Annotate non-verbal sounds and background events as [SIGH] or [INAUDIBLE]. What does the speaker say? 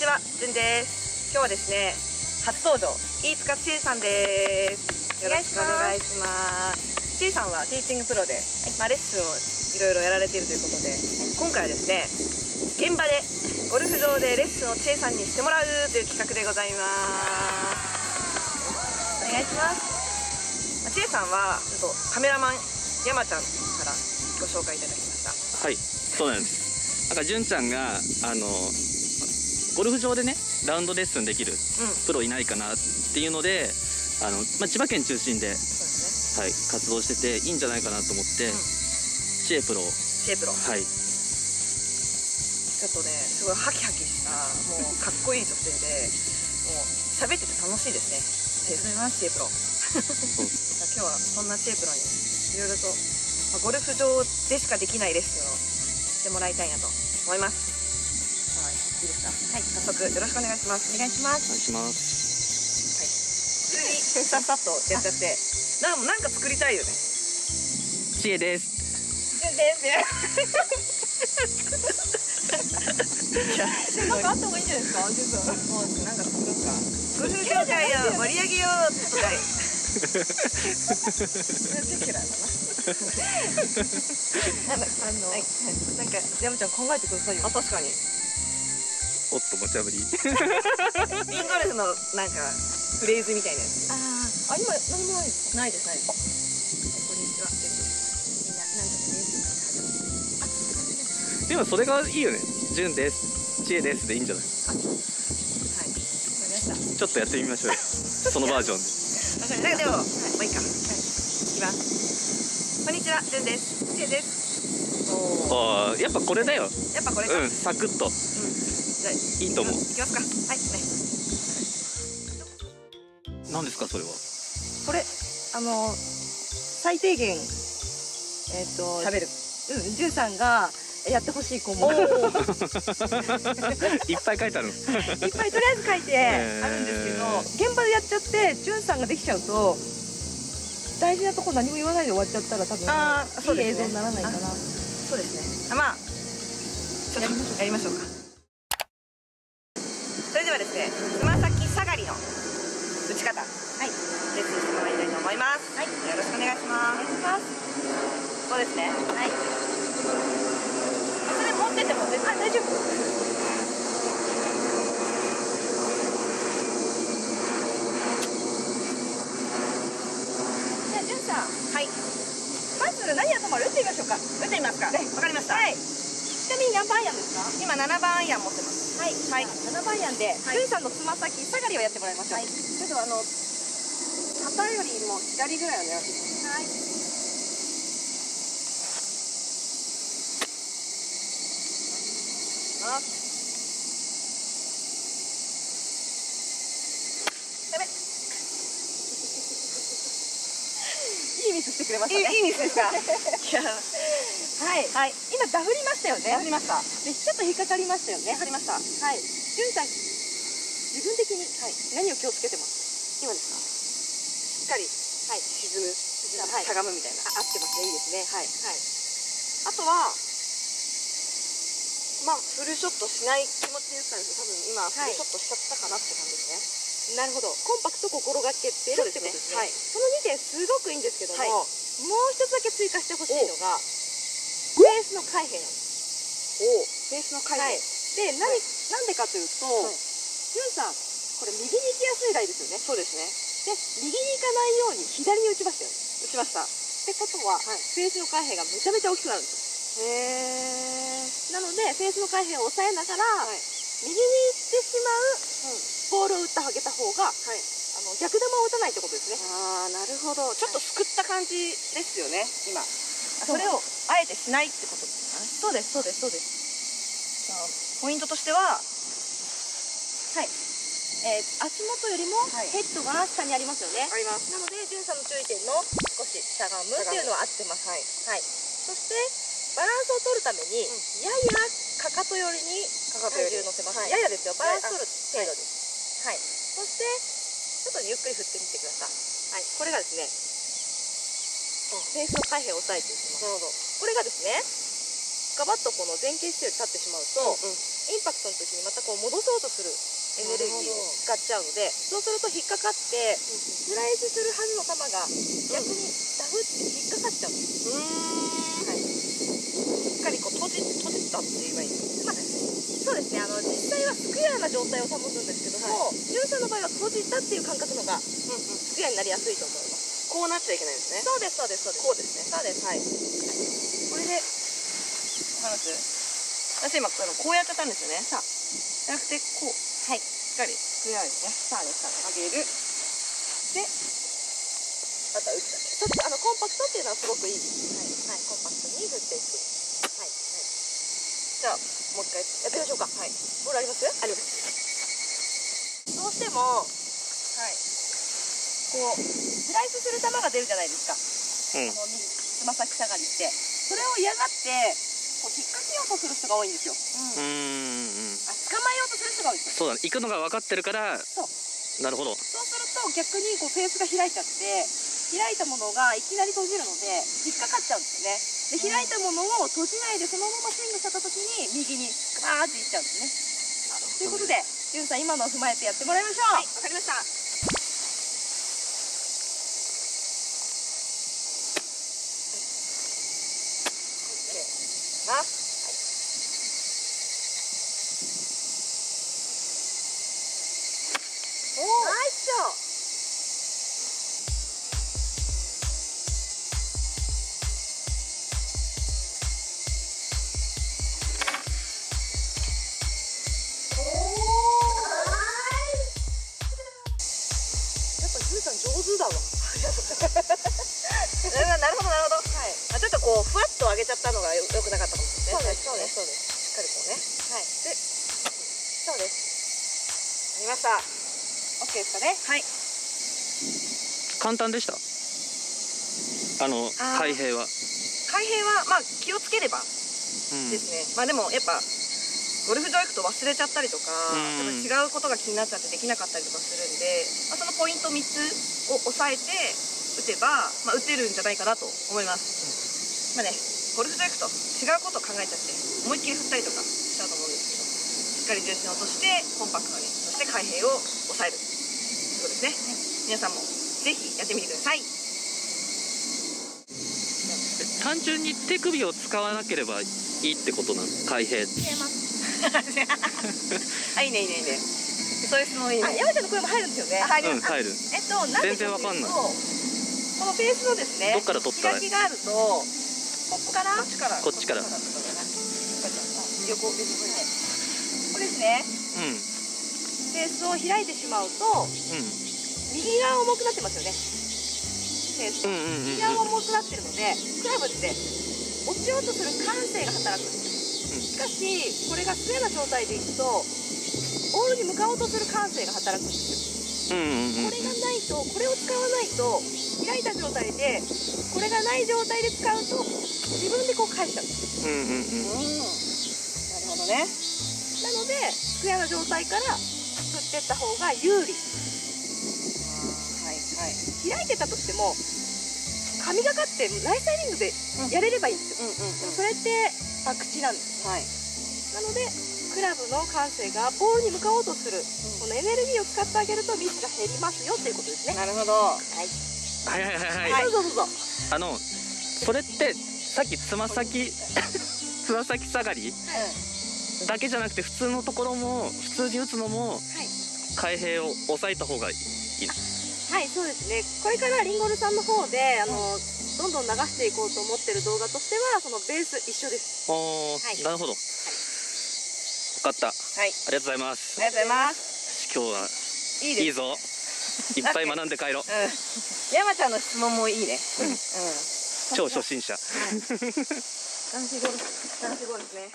ちは、じゅんです。今日はですね、初登場、飯塚千恵さんです。よろしくお願いします。千恵さんはティーチングプロで、まあ、レッスンをいろいろやられているということで、今回はですね、現場で、ゴルフ場でレッスンを千恵さんにしてもらうという企画でございます。お願いします。まあ千恵さんは、ちょっとカメラマン、山ちゃんからご紹介いただきました。はい、そうなんです。なんか純ちゃんがあのゴルフ場でねラウンドレッスンできるプロいないかなっていうので、あのまあ千葉県中心でうですはい活動してていいんじゃないかなと思って、うんシェープロをね。シェープロ。はいちょっとね、すごいハキハキした、もうかっこいい女性で、もう喋ってて楽しいですね。シェーシェープロ。[LAUGHS] 今日はそんなシェープロにいろいろと、まあゴルフ場でしかできないレッスンをしてもらいたいなと思います。はい、いいですか？はい、早速よろしくお願いします。お願いしまお願いします。普通にさっさっとやっちゃって、なんかなんか作りたいよね。知恵です。順ですね。[LAUGHS] なんかあった方がいいんじゃないですか、ジュンさん。もうなんか作ろうか。ゴルフ業界を盛り上げよう [LAUGHS] とか。セキュラーだな。あの、はいなんか山ちゃん考えてくださいよ。あ、確かに。おっと無茶ぶり。[LAUGHS] ビンゴルフのなんかフレーズみたいなやつ。ああ、あ今何もないですか？ないですないです。こんにちは。みんななんとかです。でもそれがいいよね。純です。知恵ですでいいんじゃない？はい。わかりました。ちょっとやってみましょうよ。[LAUGHS] そのバージョンで。わかりました。でも、まあいいか。はい。いきます。こんにちは、じゅんです。ちえです。おお。ああやっぱこれだよ。やっぱこれか。うんサクッとじゃあいいと思う。いきますか。はい。ね。何ですかそれは？これ、あの、最低限。えっ、と、喋る。うん、ジュンさんがやってほしい項目。いっ [LAUGHS] いっぱい書いてあるの。ぱいとりあえず書いてあるんですけど、現場でやっちゃって、ジュンさんができちゃうと。大事なとこ何も言わないで終わっちゃったら、多分。あーそうですねいい映像にならないかな。そうですね。あまあ、ちょっとやりましょうか。それではですね、つま先下がりの打ち方、はい、レッスンしてもらいたいと思います。はい、よろしくお願いします。お願いします。そうですね。はい。それ持ってても全然大丈夫。じゃあ、ジュンさん。はい、まず何やとも打ってみましょうか。打ってみますか。わ、かりました。はい。ちなみに何番アイアンですか？今7番アイアン持ってます。はい。はい。7番アイアンで、はいジュンさんのつま先下がりをやってもらいましょう。はい。それではあの肩よりも左ぐらいを狙っていきます。はい。あやべ。いいミスしてくれましたね。いいいいミスですか。[LAUGHS] いや、はい。はい。今ダフりましたよね。わかりました。でちょっと引っかかりましたよね。わかりました。はい。ジュンさん、自分的に、はい、何を気をつけてます？今ですか？しっかりはい。沈む、はいしゃがむみたいな。あ合ってますね。いいですね。はい。はい。あとは、まあフルショットしない気持ちで言ってたんですけど、多分今フルショットしちゃったかなって感じですね。なるほど。コンパクト心がけてるってことですね。はいその2点すごくいいんですけども、はいもう一つだけ追加してほしいのが、ベースの開閉なんです。おお、ベースの回はい。で、何、はいなんでかというと、はいさん、これ右に行きやすいライですよね。そうですね。で、右に行かないように左に打ちましたよね。打ちました。ってことは、はいフェースの開閉がめちゃめちゃ大きくなるんですよ。へえ。なので、フェースの開閉を抑えながら、はい。右に行ってしまうボールを打ってあげた方が、はい。あの逆球を打たないってことですね。ああ、なるほど。ちょっとすくった感じですよね、今。そうそれをあえてしないってことですかね。そうです、そうです、そうです。じゃあポイントとしては、はい。えー足元よりもはいヘッドが下にありますよね。あります。なので、ジュンさんの注意点の少ししゃがむっていうのは合ってます。はい。はい。そして、バランスを取るために、うんややかかと寄りにかかとより体重乗せます。はいややですよ。バランス取る程度です。はい。そして、ちょっとゆっくり振ってみてください。はい。これがですね、フェースの開閉を抑えていきます。なるほど。これがですね、ガバッとこの前傾姿勢で立ってしまうと、インパクトの時にまたこう戻そうとするエネルギーを使っちゃうのでそうすると引っかかってスライスするはずの球が逆にダフって引っかかっちゃうんです、はい、しっかりこう閉じ閉じたって言えばいいんですまあそうですねあの実際はスクエアな状態を保つんですけども、ジュンさんの場合は閉じたっていう感覚のがスクエアになりやすいと思いますこうなっちゃいけないんですね。そうですそうですそうです。こうですね。そうですはい。これでわかります？私今このこうやっちゃったんですよね。さあじゃなくてこうはい。しっかりスクエアですね。さあですさあです。上げる。であとは打つだけ。あのコンパクトっていうのはすごくいい。ですはい、はい、コンパクトに振っていく。はい、はい、じゃあもう一回。やってみましょうか。はい。ボールあります？あります。どうしてもはい。こうスライスする球が出るじゃないですか。うん。このつま先下がりって。それを嫌がってこう引っ掛けようとする人が多いんですよ。うーん。うん。あ捕まえようとする人が多いそうだ。ね行くのが分かってるからそう。なるほど。そうすると逆にこうフェースが開いちゃって開いたものがいきなり閉じるので引っかかっちゃうんですよね。で開いたものを閉じないでそのままスイングしちゃった時に右にガーっていっちゃうんですね。ということでジュンさん今のを踏まえてやってもらいましょう。はいわかりましただわ。[LAUGHS] なるほどなるほど。はい。あちょっとこうふわっと上げちゃったのがよよくなかったかも。しれないそうですそうです。しっかりこうね。はい。でそうです。ありました。OK ですかね。はい。簡単でした？あの開閉は。開閉はまあ気をつければうん。ですね、まあでもやっぱゴルフ場行くと忘れちゃったりとか、うん。違うことが気になっちゃってできなかったりとかするんで、まあ、そのポイント3つを押さえて打てば、まあ、打てるんじゃないかなと思います、まあねゴルフ場行くと違うことを考えちゃって思いっきり振ったりとかしちゃうと思うんですけどしっかり重心を落としてコンパクトにそして開閉を抑える。ということですね、皆さんもぜひやってみてください。単純に手首を使わなければいいってことなの？開閉。消えます [LAUGHS] あいいねいいねいいね。そういう質問いいね。あ山ちゃんの声も入るんですよね。あ入ります。うん入る。えっと、なんで全然わかんない。このフェースのですねどっから取った？ら開きがあるとここから。こっちから。こっちから。横ですね。うん。フェースを開いてしまうとうん。右側重くなってますよね。フェース。うんうんうん右側重くなってるのでクラブって落ちようとする感性が働くんですかしこれがスエな状態でいくとボールに向かおうとする感性が働くんですよ。うんうんうんこれがないとこれを使わないと開いた状態でこれがない状態で使うと自分でこう返しちゃう。んですうんうんうん。うん。なるほどねなのでスクエアの状態から振っていった方が有利。はいはい。開いてたとしても神がかってライスタイミングでやれればいいんですよ、うんうん。でもそれって博打なんです。はい。なのでクラブの感性がボールに向かおうとする、このエネルギーを使ってあげるとミスが減りますよっていうことですね。なるほど。はい、はいはいはいはい、はい、どうぞどう。ぞあのそれってさっきつま先 [LAUGHS] つま先下がりだけじゃなくて普通のところも普通に打つのもはい。開閉を抑えた方がいい。はい、そうですね。これからリンゴルさんの方で、あの、どんどん流していこうと思ってる動画としては、そのベース一緒です。おー、はい。なるほど、分かった。あはい。りがとうございます。ありがとうございます。今日はいいです。いいぞ。いっぱい学んで帰ろう。[LAUGHS] うん。山ちゃんの質問もいいね。うん、うん、超初心者。はい。男子ゴルフ男子ゴルフね